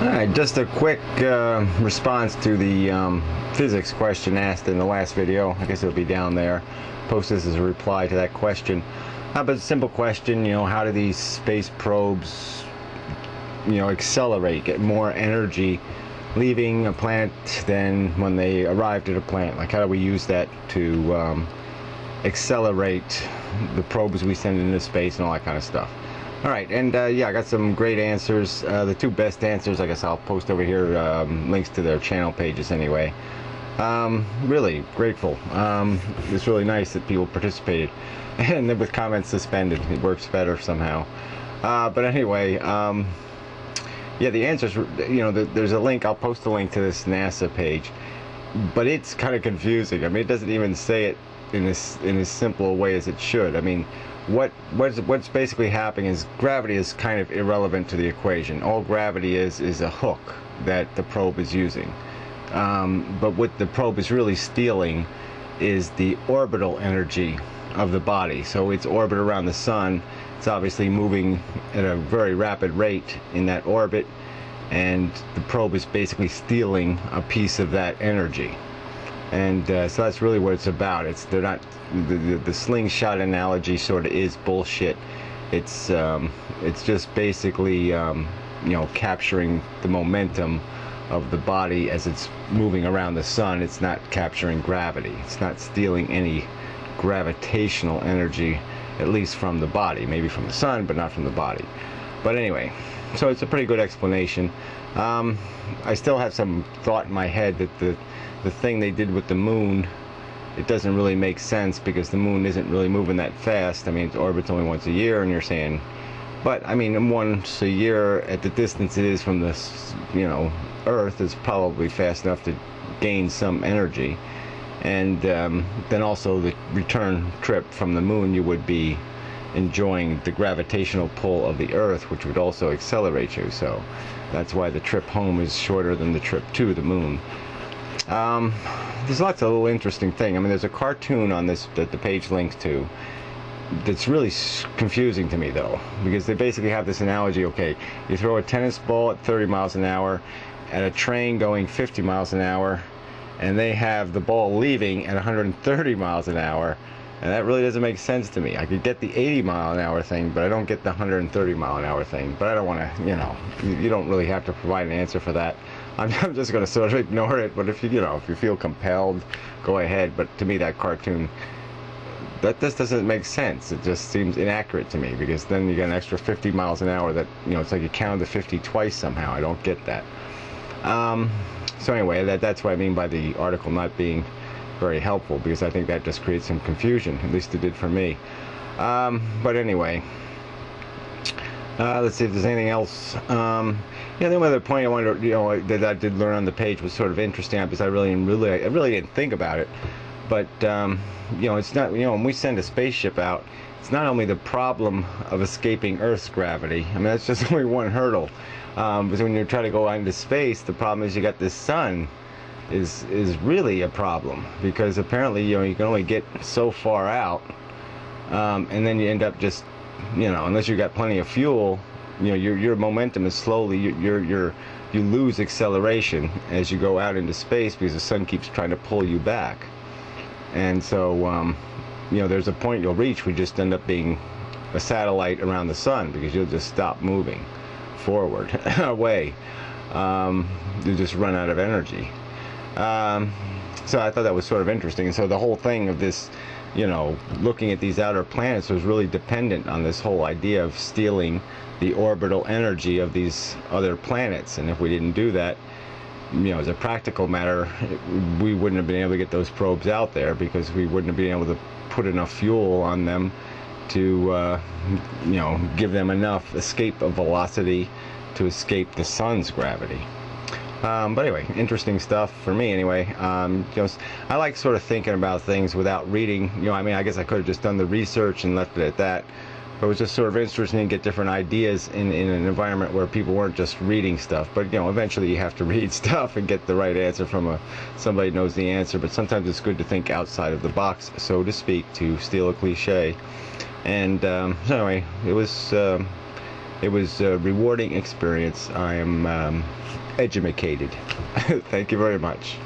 All right, just a quick uh, response to the um, physics question asked in the last video. I guess it'll be down there. Post this as a reply to that question. Uh, but simple question, you know, how do these space probes, you know, accelerate, get more energy leaving a planet than when they arrived at a planet? Like, how do we use that to um, accelerate the probes we send into space and all that kind of stuff? All right, and uh, yeah, I got some great answers. Uh, the two best answers, I guess I'll post over here, um, links to their channel pages anyway. Um, really grateful. Um, it's really nice that people participated. And then with comments suspended, it works better somehow. Uh, but anyway, um, yeah, the answers, you know, the, there's a link, I'll post a link to this NASA page. But it's kind of confusing. I mean, it doesn't even say it in this in as simple a way as it should. I mean, what what's what's basically happening is gravity is kind of irrelevant to the equation. All gravity is is a hook that the probe is using. Um, but what the probe is really stealing is the orbital energy of the body. So its orbit around the sun, it's obviously moving at a very rapid rate in that orbit, and the probe is basically stealing a piece of that energy and uh, so that's really what it's about. It's they're not the, the, the slingshot analogy sort of is bullshit. It's um, it's just basically um, you know capturing the momentum of the body as it's moving around the sun. It's not capturing gravity. It's not stealing any gravitational energy, at least from the body. Maybe from the sun, but not from the body. But anyway, so it's a pretty good explanation. Um, I still have some thought in my head that the the thing they did with the moon it doesn't really make sense because the moon isn't really moving that fast. I mean, it orbits only once a year, and you're saying, but I mean, once a year at the distance it is from the, you know, Earth is probably fast enough to gain some energy, and um, then also the return trip from the moon, you would be enjoying the gravitational pull of the Earth, which would also accelerate you. So that's why the trip home is shorter than the trip to the moon. Um, there's lots of little interesting thing. I mean, there's a cartoon on this that the page links to that's really confusing to me though, because they basically have this analogy. Okay, you throw a tennis ball at 30 miles an hour at a train going 50 miles an hour, and they have the ball leaving at 130 miles an hour. And that really doesn't make sense to me. I could get the 80 mile an hour thing, but I don't get the 130 mile an hour thing. But I don't want to, you know, you don't really have to provide an answer for that. I'm, I'm just going to sort of ignore it. But if you, you know, if you feel compelled, go ahead. But to me, that cartoon, that just doesn't make sense. It just seems inaccurate to me because then you get an extra 50 miles an hour. That you know, it's like you counted the 50 twice somehow. I don't get that. Um, so anyway, that that's what I mean by the article not being very helpful because I think that just creates some confusion. At least it did for me. Um, but anyway, uh, let's see if there's anything else. Um, yeah, the only other point I wanted to, you know, that I did learn on the page was sort of interesting because I really, really, I really didn't think about it. But um, you know, it's not, you know, when we send a spaceship out, it's not only the problem of escaping Earth's gravity. I mean, that's just only one hurdle. Um, because when you try to go out into space, the problem is you got this sun is is really a problem because apparently you know you can only get so far out, um, and then you end up just you know, unless you've got plenty of fuel, you know, your your momentum is slowly you're you're you lose acceleration as you go out into space because the sun keeps trying to pull you back, and so um, you know, there's a point you'll reach you just end up being a satellite around the sun because you'll just stop moving forward away. Um, you just run out of energy. Um, so I thought that was sort of interesting. And so the whole thing of this you know, looking at these outer planets was really dependent on this whole idea of stealing the orbital energy of these other planets. And if we didn't do that, you know, as a practical matter, we wouldn't have been able to get those probes out there because we wouldn't have been able to put enough fuel on them to, uh, you know, give them enough escape of velocity to escape the sun's gravity. Um, but anyway, interesting stuff for me anyway. Um, you know, I like sort of thinking about things without reading. You know, I mean, I guess I could have just done the research and left it at that. But it was just sort of interesting to get different ideas in, in an environment where people weren't just reading stuff. But you know, eventually you have to read stuff and get the right answer from a somebody knows the answer. But sometimes it's good to think outside of the box, so to speak, to steal a cliche. And um, so anyway, it was. It was a rewarding experience. I am um. Thank you very much.